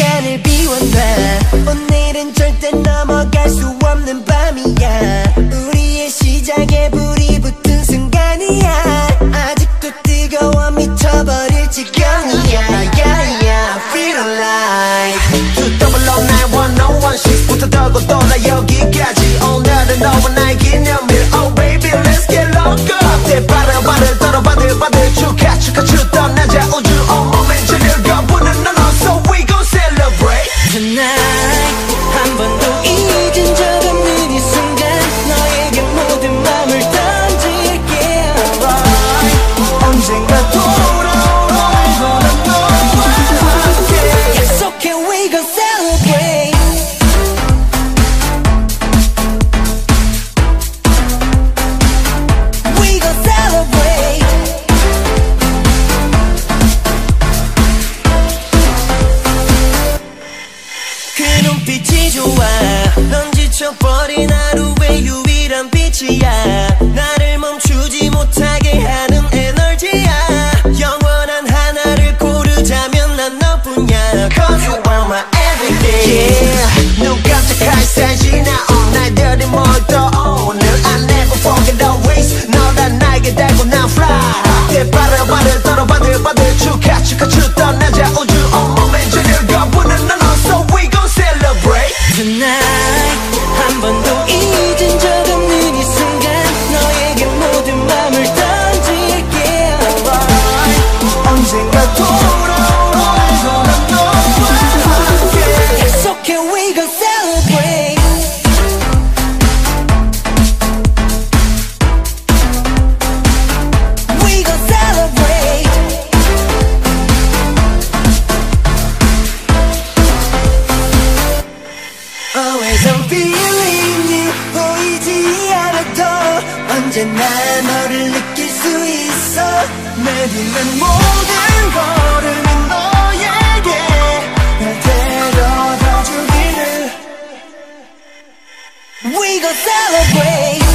시간을 비웠네. 좋아. 넌 지쳐버린 하루 tonight Don't believe you 보이지 않아도 언제나 너를 느낄 수 있어. 내 있는 모든 걸음은 너에게 날 데려다 주기를. We gon' celebrate.